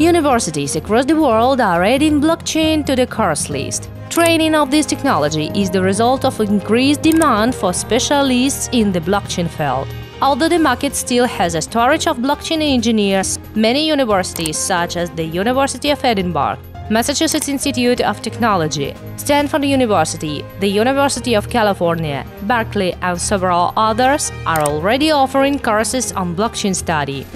Universities across the world are adding blockchain to the course list. Training of this technology is the result of increased demand for specialists in the blockchain field. Although the market still has a storage of blockchain engineers, many universities, such as the University of Edinburgh, Massachusetts Institute of Technology, Stanford University, the University of California, Berkeley, and several others are already offering courses on blockchain study.